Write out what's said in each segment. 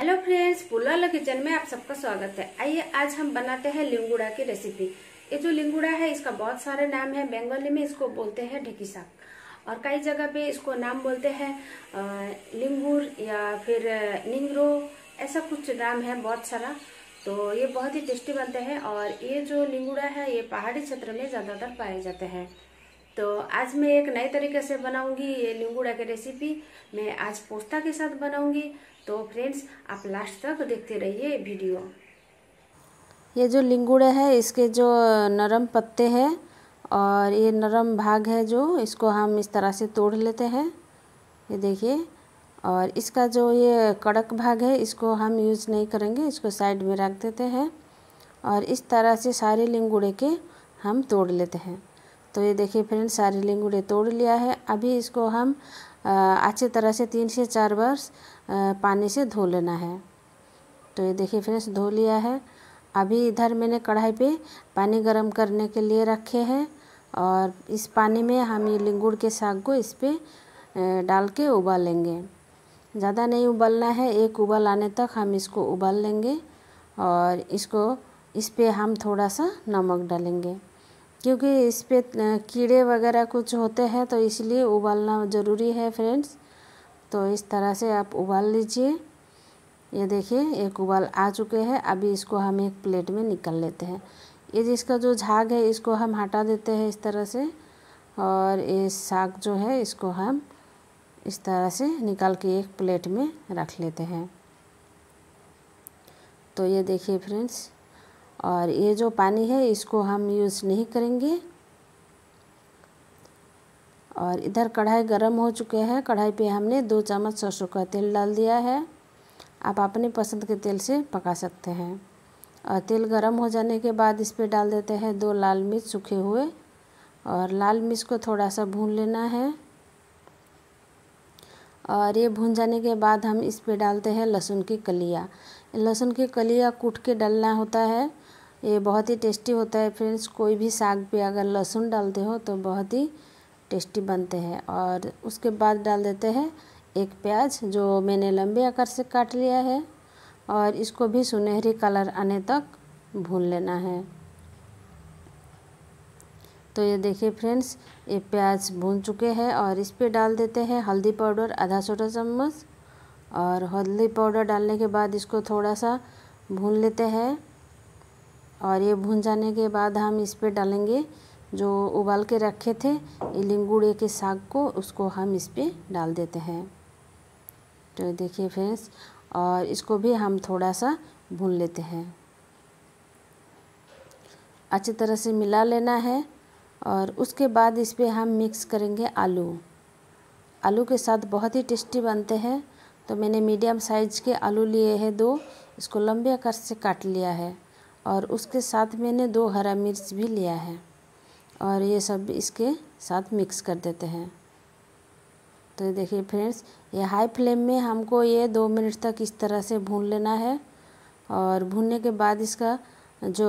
Hello friends पुलाला kitchen में आप सबका स्वागत है। आइए, आज हम बनाते हैं लिंगुड़ा की रेसिपी ये जो लिंगुड़ा है, इसका बहुत सारे नाम है। बंगाली में इसको बोलते हैं ढेकी साग। और कई जगह पे इसको नाम बोलते हैं लिंगुर या फिर निंगरो। ऐसा कुछ नाम है बहुत सारा। तो ये बहुत ही टेस्टी बनते हैं और ये जो लिंगुड़ा है, ये पहाड़ी क्षेत्र में ज़्यादातर पाए जाते हैं। तो आज मैं एक नए तरीके से बनाऊँगी ये लिंगुड़ा की रेसिपी मैं आज पोस्ता के साथ बनाऊँगी। तो फ्रेंड्स आप लास्ट तक देखते रहिए वीडियो ये जो लिंगुड़े है, इसके जो नरम पत्ते हैं और ये नरम भाग है जो, इसको हम इस तरह से तोड़ लेते हैं। ये देखिए, और इसका जो ये कड़क भाग है, इसको हम यूज़ नहीं करेंगे, इसको साइड में रख देते हैं और इस तरह से सारे लिंगुड़े के हम तोड़ लेते हैं। तो ये देखिए फ्रेंड्स, सारे लिंगुड़े तोड़ लिया है। अभी इसको हम अच्छी तरह से तीन से चार बार पानी से धो लेना है। तो ये देखिए फ्रेंड्स, धो लिया है। अभी इधर मैंने कढ़ाई पे पानी गर्म करने के लिए रखे हैं और इस पानी में हम ये लिंगुड़ के साग को इस पर डाल के उबालेंगे। ज़्यादा नहीं उबालना है, एक उबाल आने तक हम इसको उबाल लेंगे और इसको, इस पर हम थोड़ा सा नमक डालेंगे। क्योंकि इस पर कीड़े वगैरह कुछ होते हैं तो इसलिए उबालना ज़रूरी है फ्रेंड्स तो इस तरह से आप उबाल लीजिए। ये देखिए, एक उबाल आ चुके हैं। अभी इसको हम एक प्लेट में निकल लेते हैं। ये जिसका जो झाग है, इसको हम हटा देते हैं इस तरह से। और ये साग जो है, इसको हम इस तरह से निकाल के एक प्लेट में रख लेते हैं। तो ये देखिए फ्रेंड्स और ये जो पानी है, इसको हम यूज़ नहीं करेंगे। और इधर कढ़ाई गरम हो चुके हैं। कढ़ाई पे हमने दो चम्मच सरसों का तेल डाल दिया है। आप अपने पसंद के तेल से पका सकते हैं। और तेल गरम हो जाने के बाद इस पर डाल देते हैं दो लाल मिर्च सूखे हुए। और लाल मिर्च को थोड़ा सा भून लेना है। और ये भून जाने के बाद हम इस पर डालते हैं लहसुन की कलिया। लहसुन की कलिया कूट के डालना होता है। ये बहुत ही टेस्टी होता है फ्रेंड्स। कोई भी साग पे अगर लहसुन डालते हो तो बहुत ही टेस्टी बनते हैं। और उसके बाद डाल देते हैं एक प्याज, जो मैंने लंबे आकार से काट लिया है। और इसको भी सुनहरी कलर आने तक भून लेना है। तो ये देखिए फ्रेंड्स, ये प्याज भून चुके हैं और इस पर डाल देते हैं हल्दी पाउडर, आधा छोटा चम्मच। और हल्दी पाउडर डालने के बाद इसको थोड़ा सा भून लेते हैं। और ये भून जाने के बाद हम इस पर डालेंगे जो उबाल के रखे थे लिंगुड़े के साग को, उसको हम इस पर डाल देते हैं। तो देखिए फ्रेंड्स, और इसको भी हम थोड़ा सा भून लेते हैं। अच्छी तरह से मिला लेना है और उसके बाद इस पर हम मिक्स करेंगे आलू। आलू के साथ बहुत ही टेस्टी बनते हैं। तो मैंने मीडियम साइज़ के आलू लिए हैं दो, इसको लंबे आकार से काट लिया है। और उसके साथ मैंने दो हरा मिर्च भी लिया है। और ये सब इसके साथ मिक्स कर देते हैं। तो देखिए फ्रेंड्स ये हाई फ्लेम में हमको ये दो मिनट तक इस तरह से भून लेना है। और भूनने के बाद इसका जो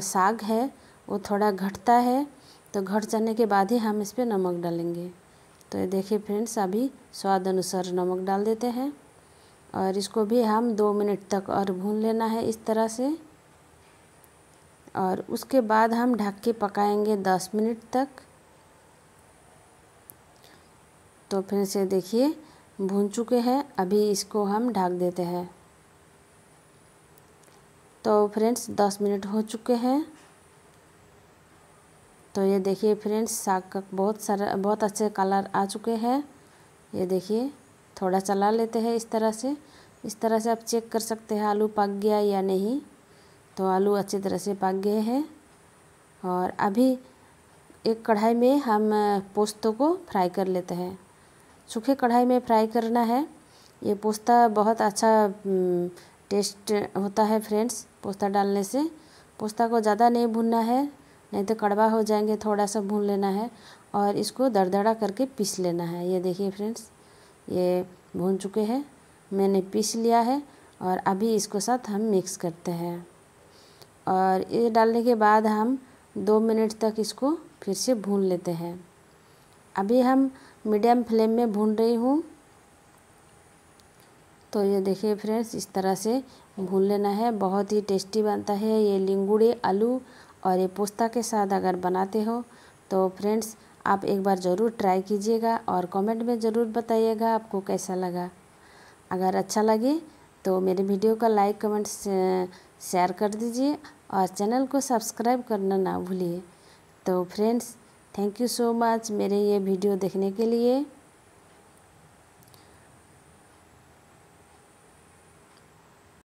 साग है, वो थोड़ा घटता है। तो घट जाने के बाद ही हम इस पर नमक डालेंगे। तो ये देखिए फ्रेंड्स अभी स्वाद अनुसार नमक डाल देते हैं। और इसको भी हम दो मिनट तक और भून लेना है इस तरह से। और उसके बाद हम ढक के पकाएँगे दस मिनट तक। तो फिर से देखिए, भून चुके हैं, अभी इसको हम ढक देते हैं। तो फ्रेंड्स, दस मिनट हो चुके हैं। तो ये देखिए फ्रेंड्स, साग का बहुत सारा, बहुत अच्छे कलर आ चुके हैं। ये देखिए, थोड़ा चला लेते हैं इस तरह से। इस तरह से आप चेक कर सकते हैं, आलू पक गया या नहीं। तो आलू अच्छी तरह से पक गए हैं। और अभी एक कढ़ाई में हम पोस्तों को फ्राई कर लेते हैं। सूखे कढ़ाई में फ्राई करना है। ये पोस्ता बहुत अच्छा टेस्ट होता है फ्रेंड्स, पोस्ता डालने से। पोस्ता को ज़्यादा नहीं भूनना है, नहीं तो कड़वा हो जाएँगे थोड़ा सा भून लेना है। और इसको दरदरा करके पीस लेना है। ये देखिए फ्रेंड्स, ये भून चुके हैं। मैंने पीस लिया है और अभी इसको साथ हम मिक्स करते हैं। और ये डालने के बाद हम दो मिनट तक इसको फिर से भून लेते हैं। अभी हम मीडियम फ्लेम में भून रही हूँ। तो ये देखिए फ्रेंड्स, इस तरह से भून लेना है। बहुत ही टेस्टी बनता है ये लिंगुड़े आलू और ये पोस्ता के साथ अगर बनाते हो तो फ्रेंड्स, आप एक बार ज़रूर ट्राई कीजिएगा और कमेंट में ज़रूर बताइएगा आपको कैसा लगा। अगर अच्छा लगे तो मेरे वीडियो का लाइक, कमेंट शेयर कर दीजिए और चैनल को सब्सक्राइब करना ना भूलिए। तो friends thank you so much मेरे ये वीडियो देखने के लिए।